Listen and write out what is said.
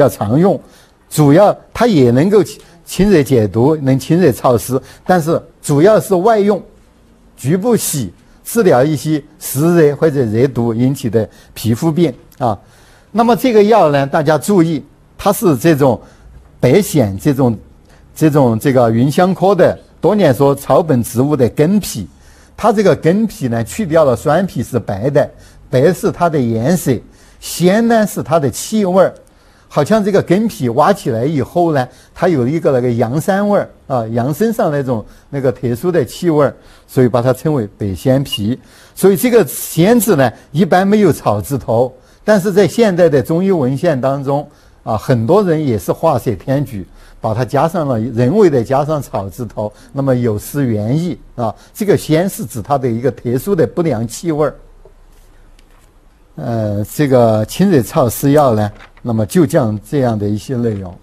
较常用，主要它也能够清热解毒，能清热燥湿，但是主要是外用，局部洗治疗一些湿热或者热毒引起的皮肤病啊。那么这个药呢，大家注意，它是这种白藓这种这种这个芸香科的多年说草本植物的根皮，它这个根皮呢去掉了酸皮是白的，白是它的颜色，鲜呢是它的气味儿，好像这个根皮挖起来以后呢，它有一个那个羊膻味儿啊，羊身上那种那个特殊的气味儿，所以把它称为白藓皮。所以这个仙字呢，一般没有草字头。但是在现代的中医文献当中，啊，很多人也是画蛇添足，把它加上了人为的加上草字头，那么有失原意啊。这个鲜是指它的一个特殊的不良气味儿。呃，这个清热燥湿药呢，那么就讲这样的一些内容。